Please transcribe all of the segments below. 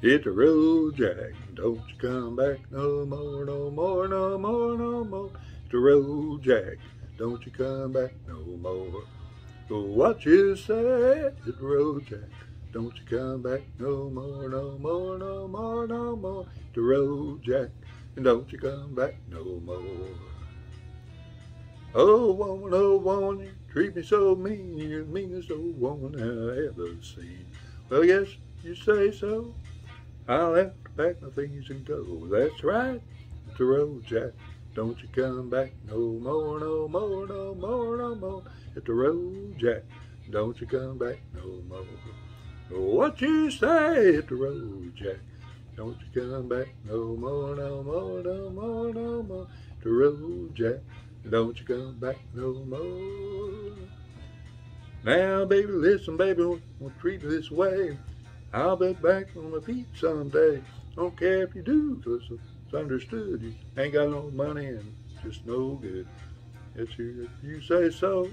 Hit the road, Jack. Don't you come back no more, no more, no more, no more. Hit the road, Jack. Don't you come back no more. What you say. Hit the road, Jack. Don't you come back no more, no more, no more, no more. Hit the road, Jack. And don't you come back no more. Oh, woman, oh, woman, you treat me so mean. You're the meanest old woman I ever seen. Well, yes, you say so. Have to pack my things and go. That's right. The road, Jack. Don't you come back no more, no more, no more, no more. Hit the road, Jack. Don't you come back no more. What you say? Hit the road, Jack. Don't you come back no more, no more, no more, no more. The road, Jack. Don't you come back no more. Now, baby, listen, baby, won't treat me this way. I'll be back on my feet someday. Don't care if you do, 'cause it's understood. You ain't got no money and just no good. If you, if you say so,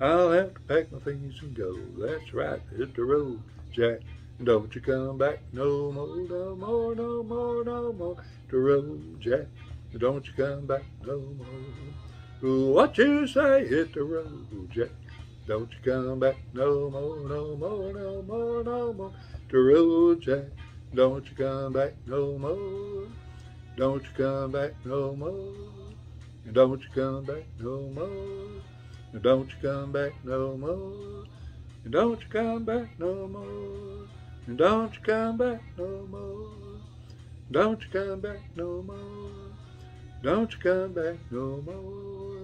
I'll have to pack my things and go. That's right, hit the road, Jack. Don't you come back no more, no more, no more, no more. The road, Jack. Don't you come back no more. What you say? Hit the road, Jack. Don't you come back no more, no more, no more, no more to Road Jack. Don't you come back no more. Don't you come back no more. And don't you come back no more. And don't you come back no more. And don't you come back no more. And don't you come back no more. Don't you come back no more. Don't you come back no more.